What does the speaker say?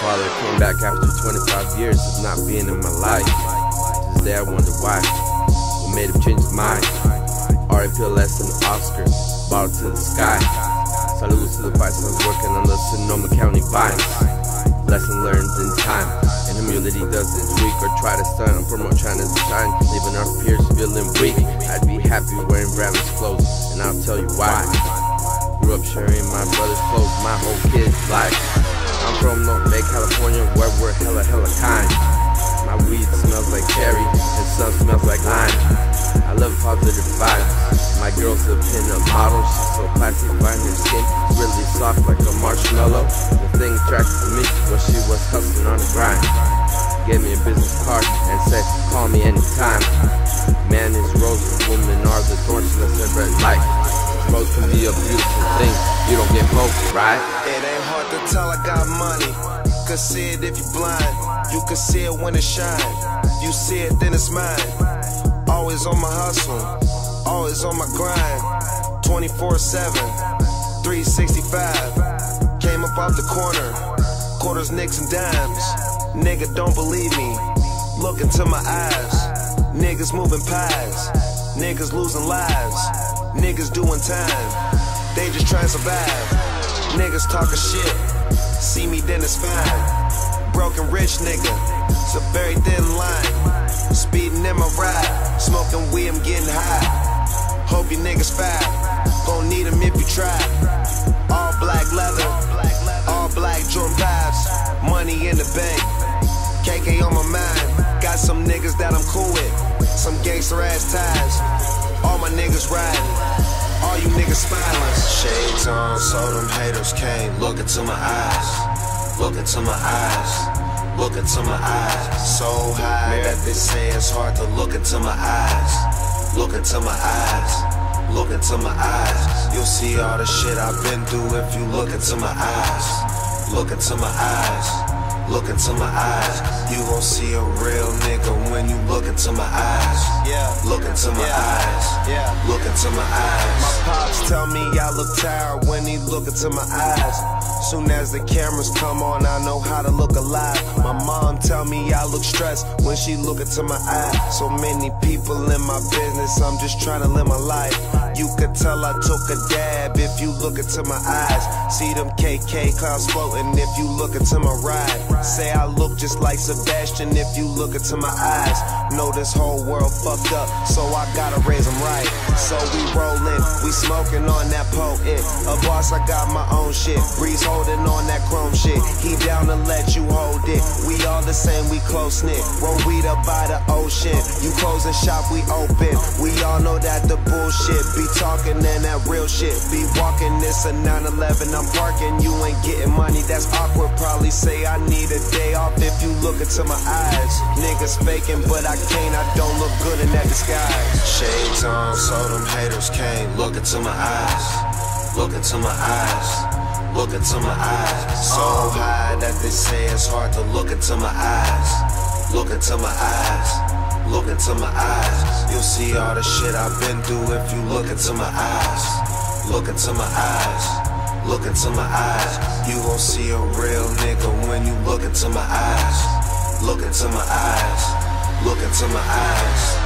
father came back after 25 years of not being in my life. To this day I wonder why. What made him change his mind? RAPLS and Oscar, bottle to the sky. Salute to the fight sons working on the Sonoma County vines. Lesson learned in time. And humility does this week or try to stunt and promote to shine, leaving our peers feeling weak. I'd be happy wearing Bradley's clothes, and I'll tell you why. Grew up sharing my brother's clothes my whole kid's life. Hella, hella kind. My weed smells like cherry, and sun smells like lime. I love positive vibes. My girl's a pin-up model, she's so classy, fine, her skin really soft like a marshmallow. The thing attracted me when she was hustling on the grind. Gave me a business card and said, call me anytime. Man is roses, women are the thorns, let's celebrate life. Rose can be a beautiful thing, you don't get both, right? It ain't hard to tell I got money. See it if you blind. You can see it when it shine. You see it, then it's mine. Always on my hustle, always on my grind. 24 7, 365. Came up off the corner, quarters, nicks, and dimes. Nigga, don't believe me. Look into my eyes. Niggas moving pies. Niggas losing lives. Niggas doing time. They just trying to survive. Niggas talking shit. See me, then it's fine. Broken rich nigga. It's a very thin line. Speeding in my ride. Smoking weed, I'm getting high. Hope you niggas fat. Gon' need 'em if you try. All black leather. All black Jordan. Money in the bank. KK on my mind. Got some niggas that I'm cool with. Some gangster ass ties. All my niggas riding. All you niggas spineless. Shades on, so them haters can't look into my eyes. Look into my eyes. Look into my eyes. So high that they say it's hard to look into my eyes. Look into my eyes. Look into my eyes. You'll see all the shit I've been through if you look into my eyes. Look into my eyes. Look into my eyes. You gon' see a real nigga when you look into my eyes. Yeah. Look into my eyes. Yeah. Look into my eyes. My pops tell me I look tired when he look into my eyes. Soon as the cameras come on, I know how to look alive. My mom tell me I look stressed when she look into my eyes. So many people in my business, I'm just trying to live my life. Could tell I took a dab if you look into my eyes. See them KK clouds floating if you look into my ride. Say I look just like Sebastian if you look into my eyes. Know this whole world fucked up, so I gotta raise them right. So we rollin', we smoking on that potent. A boss, I got my own shit. Breeze holding on that chrome shit. He down to let you hold it. Same, we close knit. Roll weed up by the ocean. You close closing shop, we open. We all know that the bullshit be talking and that real shit be walking. This a 911, I'm parking. You ain't getting money, that's awkward. Probably say I need a day off if you look into my eyes. Niggas faking, but I can't. I don't look good in that disguise. Shades on, so them haters can't look into my eyes. Look into my eyes. Look into my eyes. So high that they say it's hard to look into my eyes. Look into my eyes. Look into my eyes. You'll see all the shit I've been through if you look into my eyes. Look into my eyes. Look into my eyes. You gon' see a real nigga when you look into my eyes. Look into my eyes. Look into my eyes.